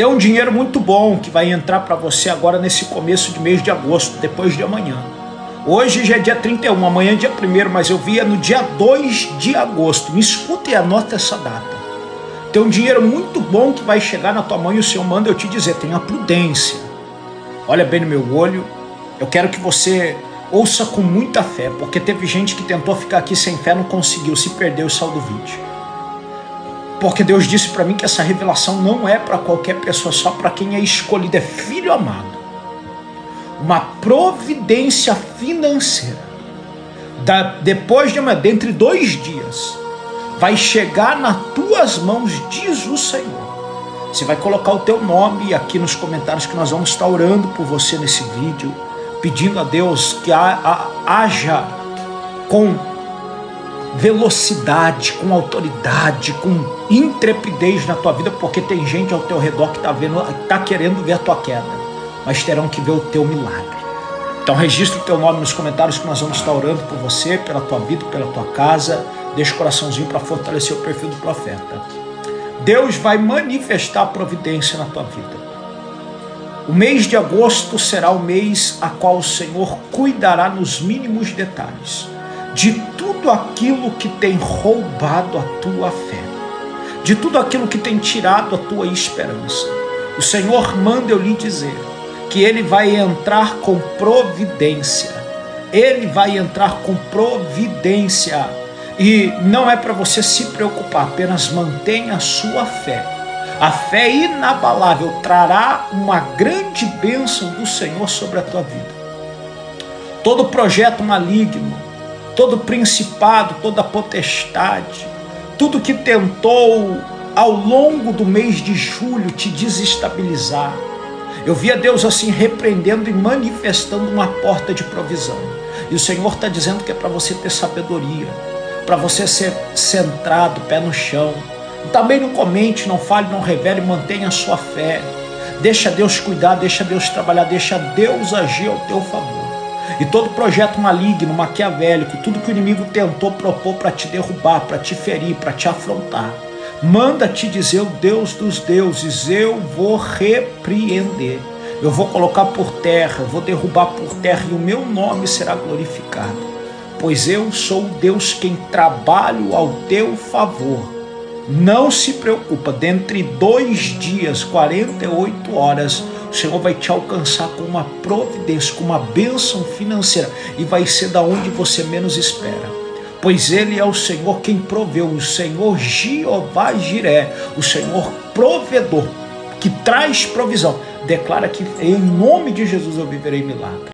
Tem um dinheiro muito bom que vai entrar para você agora nesse começo de mês de agosto, depois de amanhã. Hoje já é dia 31, amanhã é dia 1, mas eu via no dia 2 de agosto. Me escuta e anota essa data. Tem um dinheiro muito bom que vai chegar na tua mão e o Senhor manda eu te dizer: tenha prudência. Olha bem no meu olho. Eu quero que você ouça com muita fé, porque teve gente que tentou ficar aqui sem fé, não conseguiu, se perdeu e saiu do vídeo. Porque Deus disse para mim que essa revelação não é para qualquer pessoa, só para quem é escolhido, é filho amado. Uma providência financeira. Da, depois de uma, dentre dois dias, vai chegar nas tuas mãos, diz o Senhor. Você vai colocar o teu nome aqui nos comentários que nós vamos estar orando por você nesse vídeo, pedindo a Deus que haja com velocidade, com autoridade, com intrepidez na tua vida, porque tem gente ao teu redor que está está querendo ver a tua queda, mas terão que ver o teu milagre. Então registra o teu nome nos comentários que nós vamos estar orando por você, pela tua vida, pela tua casa. Deixa o coraçãozinho para fortalecer o perfil do profeta. Deus vai manifestar a providência na tua vida. O mês de agosto será o mês a qual o Senhor cuidará nos mínimos detalhes de tudo aquilo que tem roubado a tua fé, de tudo aquilo que tem tirado a tua esperança. O Senhor manda eu lhe dizer que Ele vai entrar com providência. Ele vai entrar com providência. E não é para você se preocupar, apenas mantenha a sua fé. A fé inabalável trará uma grande bênção do Senhor sobre a tua vida. Todo projeto maligno, todo principado, toda potestade, tudo que tentou ao longo do mês de julho te desestabilizar. Eu via Deus assim repreendendo e manifestando uma porta de provisão. E o Senhor está dizendo que é para você ter sabedoria, para você ser centrado, pé no chão. Também não comente, não fale, não revele, mantenha a sua fé. Deixa Deus cuidar, deixa Deus trabalhar, deixa Deus agir ao teu favor. E todo projeto maligno, maquiavélico, tudo que o inimigo tentou propor para te derrubar, para te ferir, para te afrontar, manda te dizer o Deus dos deuses, eu vou repreender. Eu vou colocar por terra, vou derrubar por terra e o meu nome será glorificado. Pois eu sou Deus quem trabalho ao teu favor. Não se preocupa, dentre dois dias, 48 horas, o Senhor vai te alcançar com uma providência, com uma bênção financeira e vai ser da onde você menos espera. Pois Ele é o Senhor quem proveu, o Senhor Jeová Jiré, o Senhor provedor, que traz provisão. Declara que em nome de Jesus eu viverei milagre.